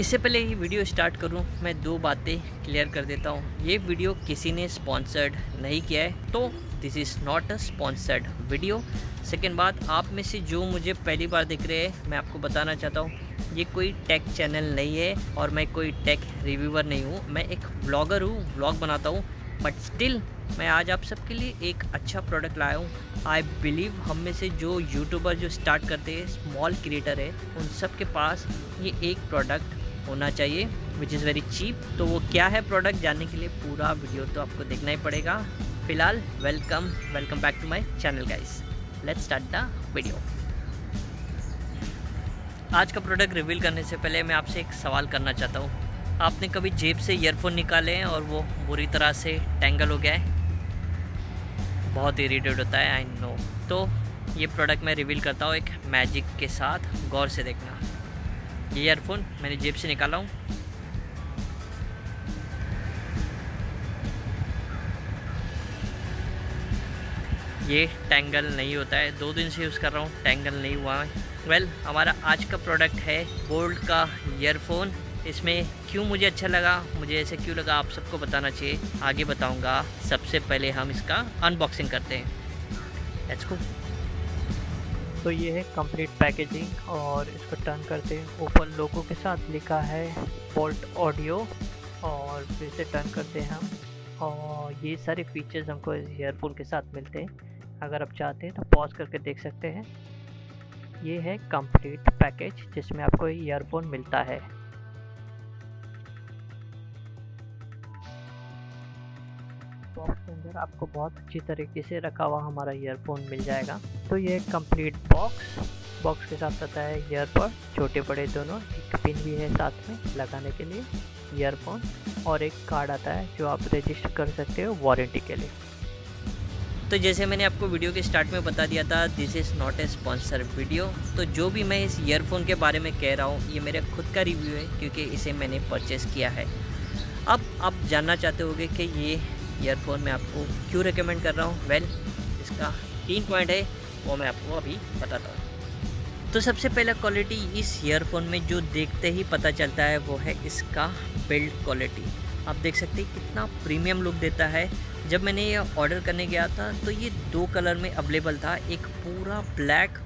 इससे पहले ये वीडियो स्टार्ट करूँ, मैं दो बातें क्लियर कर देता हूँ। ये वीडियो किसी ने स्पॉन्सर्ड नहीं किया है तो this is not a sponsored video second बात, आप में से जो मुझे पहली बार देख रहे हैं, मैं आपको बताना चाहता हूँ, ये कोई टेक चैनल नहीं है और मैं कोई टेक रिव्यूवर नहीं हूँ। मैं एक व्लॉगर हूँ व्लॉग बनाता हूँ बट स्टिल मैं आज आप सबके लिए एक अच्छा प्रोडक्ट लाया हूँ। आई बिलीव हम में से जो यूट्यूबर जो स्टार्ट करते हैं स्मॉल क्रिएटर है, उन सब के पास ये एक प्रोडक्ट होना चाहिए विच इज़ वेरी चीप तो वो क्या है प्रोडक्ट जानने के लिए पूरा वीडियो तो आपको देखना ही पड़ेगा। फ़िलहाल welcome welcome back to my channel guys let's start the video आज का प्रोडक्ट रिवील करने से पहले मैं आपसे एक सवाल करना चाहता हूँ। आपने कभी जेब से ईयरफोन निकाले हैं और वो बुरी तरह से टेंगल हो गया है? बहुत इरीटेट होता है आई नो तो ये प्रोडक्ट मैं रिवील करता हूँ एक मैजिक के साथ, गौर से देखना। ये ईयरफोन मैंने जेब से निकाला हूँ। ये टैंगल नहीं होता है। दो दिन से यूज़ कर रहा हूँ टैंगल नहीं हुआ है। वेल well, हमारा आज का प्रोडक्ट है बोल्ट का ईयरफोन इसमें क्यों मुझे अच्छा लगा? मुझे ऐसे क्यों लगा? आप सबको बताना चाहिए। आगे बताऊँगा। सबसे पहले हम इसका अनबॉक्सिंग करते हैं। लेट्स गो तो ये है कंप्लीट पैकेजिंग और इसको टर्न करते हैं। ऊपर लोगों के साथ लिखा है बोल्ट ऑडियो और फिर से टर्न करते हैं हम। और ये सारे फीचर्स हमको ईयरफोन के साथ मिलते हैं। अगर आप चाहते हैं तो पॉज करके देख सकते हैं। ये है कंप्लीट पैकेज जिसमें आपको ईयरफोन मिलता है। अंदर आपको बहुत अच्छी तरीके से रखा हुआ हमारा ईयरफोन मिल जाएगा तो ये कंप्लीट बॉक्स बॉक्स के साथ आता है ईयरबड छोटे बड़े दोनों, एक पिन भी है साथ में लगाने के लिए ईयरफोन और एक कार्ड आता है जो आप रजिस्टर कर सकते हो वारंटी के लिए। तो जैसे मैंने आपको वीडियो के स्टार्ट में बता दिया था this is not a sponsor video तो जो भी मैं इस ईयरफोन के बारे में कह रहा हूँ, ये मेरा खुद का रिव्यू है, क्योंकि इसे मैंने परचेस किया है। अब आप जानना चाहते होगे कि ये ईयरफोन मैं आपको क्यों रिकमेंड कर रहा हूँ? वेल इसका तीन पॉइंट है, वो मैं आपको अभी बताता हूँ। तो सबसे पहला क्वालिटी इस ईयरफोन में जो देखते ही पता चलता है, वो है इसका बिल्ड क्वालिटी आप देख सकते हैं कितना प्रीमियम लुक देता है। जब मैंने ये ऑर्डर करने गया था तो ये दो कलर में अवेलेबल था, एक पूरा ब्लैक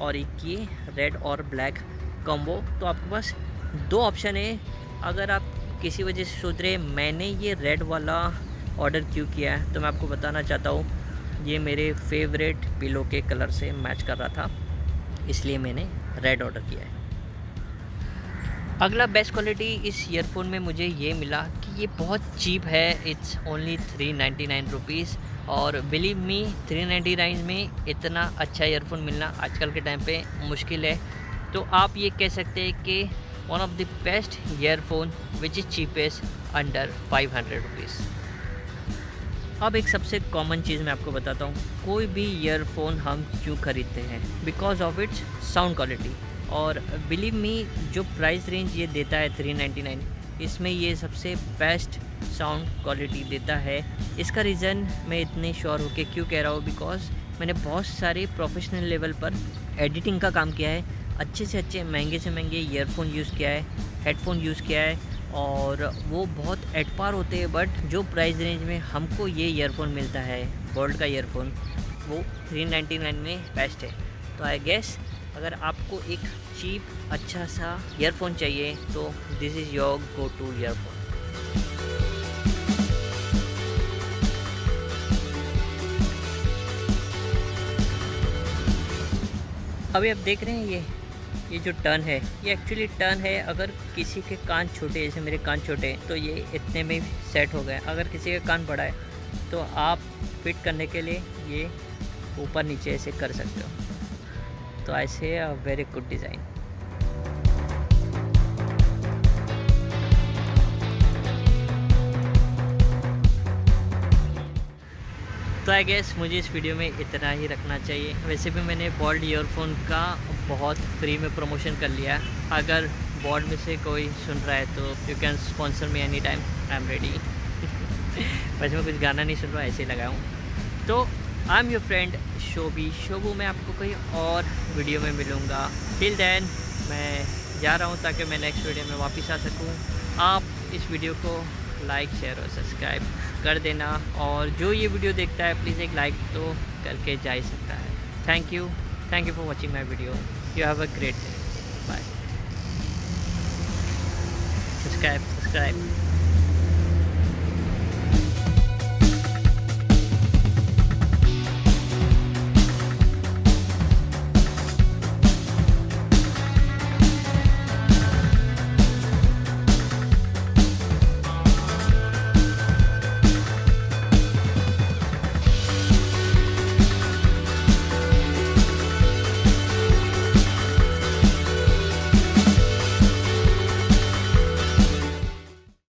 और एक ये रेड और ब्लैक कॉम्बो तो आपके पास दो ऑप्शन है। अगर आप किसी वजह से सोच रहे मैंने ये रेड वाला ऑर्डर क्यों किया है तो मैं आपको बताना चाहता हूँ। ये मेरे फेवरेट पिलो के कलर से मैच कर रहा था, इसलिए मैंने रेड ऑर्डर किया है। अगला बेस्ट क्वालिटी इस ईयरफोन में मुझे ये मिला कि ये बहुत चीप है it's only three ninety nine rupees और believe me three ninety nine में इतना अच्छा ईयरफोन मिलना आजकल के टाइम पे मुश्किल है। तो आप ये कह सकते हैं कि one of the best earphone which is cheapest under five hundred rupees अब एक सबसे कॉमन चीज़ मैं आपको बताता हूँ, कोई भी ईयरफोन हम क्यों ख़रीदते हैं? Because of its sound quality और बिलीव मी जो प्राइस रेंज ये देता है थ्री नाइन्टी नाइन इसमें ये सबसे बेस्ट साउंड क्वालिटी देता है। इसका रीज़न मैं इतने श्योर होकर क्यों कह रहा हूँ? बिकॉज़ मैंने बहुत सारे प्रोफेशनल लेवल पर एडिटिंग का काम किया है। अच्छे से अच्छे, महँगे से महँगे ईयरफोन यूज़ किया है हेडफोन यूज़ किया है। और वो बहुत एट पार होते हैं बट जो प्राइस रेंज में हमको ये ईयरफोन मिलता है गोल्ड का ईयरफोन वो 399 में बेस्ट है। तो आई गेस अगर आपको एक चीप अच्छा सा ईयरफोन चाहिए तो this is your go to earphone अभी आप देख रहे हैं ये ये जो टर्न है, ये एक्चुअली टर्न है अगर किसी के कान छोटे, जैसे मेरे कान छोटे तो ये इतने में सेट हो गए अगर किसी का कान बड़ा है तो आप फिट करने के लिए ये ऊपर नीचे ऐसे कर सकते हो। तो ऐसे वेरी गुड डिज़ाइन तो आई गेस मुझे इस वीडियो में इतना ही रखना चाहिए। वैसे भी मैंने बॉल्ड ईयरफोन का बहुत फ्री में प्रमोशन कर लिया अगर बॉल्ड में से कोई सुन रहा है तो you can sponsor me any time I am ready वैसे मैं कुछ गाना नहीं सुन रहा, ऐसे ही लगाऊँ तो I am your friend Shobhi Shobhu मैं आपको कोई और वीडियो में मिलूँगा। टिल देन मैं जा रहा हूँ ताकि मैं नेक्स्ट वीडियो में वापस आ सकूँ। आप इस वीडियो को लाइक शेयर और सब्सक्राइब कर देना और जो ये वीडियो देखता है प्लीज़ एक लाइक तो करके जा ही सकता है। Thank you thank you for watching my video you have a great day bye subscribe subscribe